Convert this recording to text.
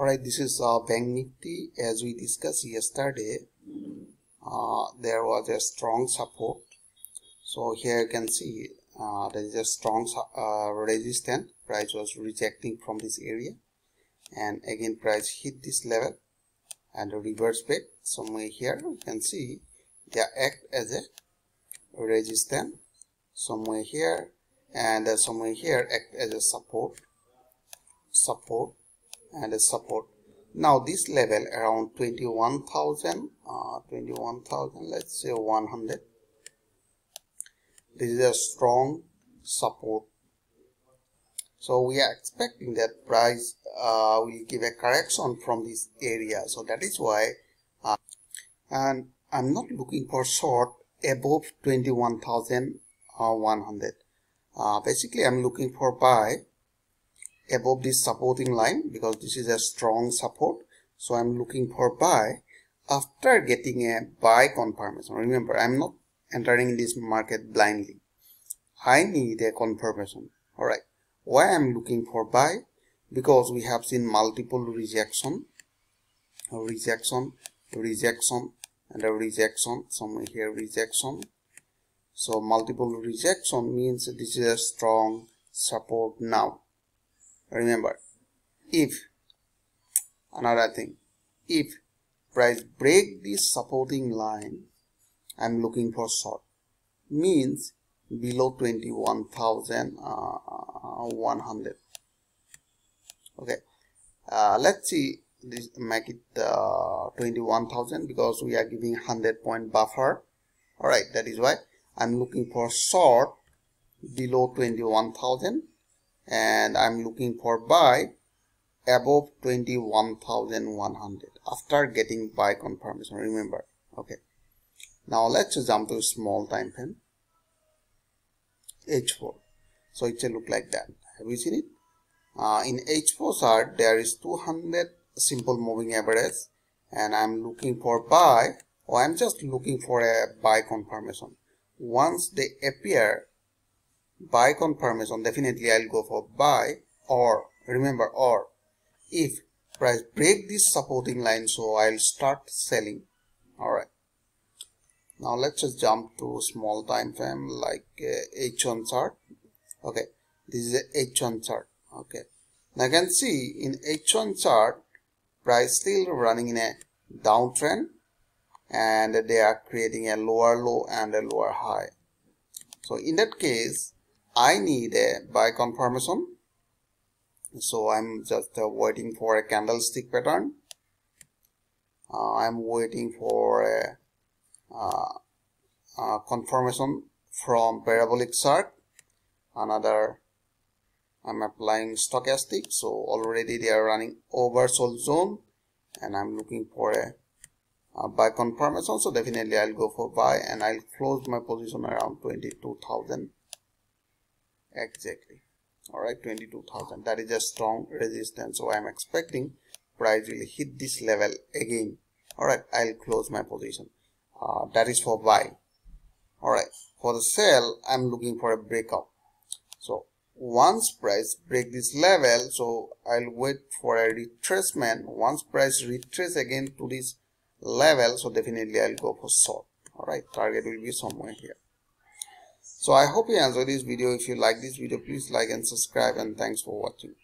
Alright, this is uh, Bank Nifty. As we discussed yesterday, uh, there was a strong support. So here you can see uh, there is a strong uh, resistance. Price was rejecting from this area, and again price hit this level and reverse back somewhere here. You can see they act as a resistance somewhere here and somewhere here act as a support support and a support. Now this level around 21,000 uh, 21,000 let's say 100 this is a strong support. So we are expecting that price uh, will give a correction from this area. So that is why uh, and I'm not looking for short above 21,100 uh, basically I'm looking for buy above this supporting line because this is a strong support. So i'm looking for buy after getting a buy confirmation. Remember i'm not entering this market blindly. I need a confirmation. All right. Why i'm looking for buy? Because we have seen multiple rejection rejection rejection and a rejection. Somewhere here rejection. So multiple rejection means this is a strong support now remember if another thing if price break this supporting line i'm looking for short means below 21100 okay uh, let's see this make it uh, 21000 because we are giving 100 point buffer. All right that is why i'm looking for short below 21000 and I'm looking for buy above 21,100 after getting buy confirmation. Remember okay. Now let's jump to small time frame. H4 so it will look like that. Have you seen it? Uh, in H4 chart there is 200 simple moving average and I'm looking for buy or I'm just looking for a buy confirmation. Once they appear buy confirmation definitely I'll go for buy or remember or. If price break this supporting line so I'll start selling. Alright. Now let's just jump to small time frame like uh, H1 chart. Okay. This is a H1 chart. Okay. Now you can see in H1 chart price still running in a downtrend and they are creating a lower low and a lower high. So in that case I need a buy confirmation so I'm just uh, waiting for a candlestick pattern. Uh, I'm waiting for a uh, uh confirmation from parabolic chart another I'm applying stochastic. So already they are running oversold zone and I'm looking for a, a buy confirmation so definitely I'll go for buy and I'll close my position around 22,000 exactly. All right 22,000 that is a strong resistance so I'm expecting price will hit this level again. All right I'll close my position. Uh, that is for buy. All right for the sell I'm looking for a breakout so once price break this level so I'll wait for a retracement. Once price retrace again to this level so definitely I'll go for short. All right target will be somewhere here so I hope you enjoyed this video. If you like this video, please like and subscribe and thanks for watching.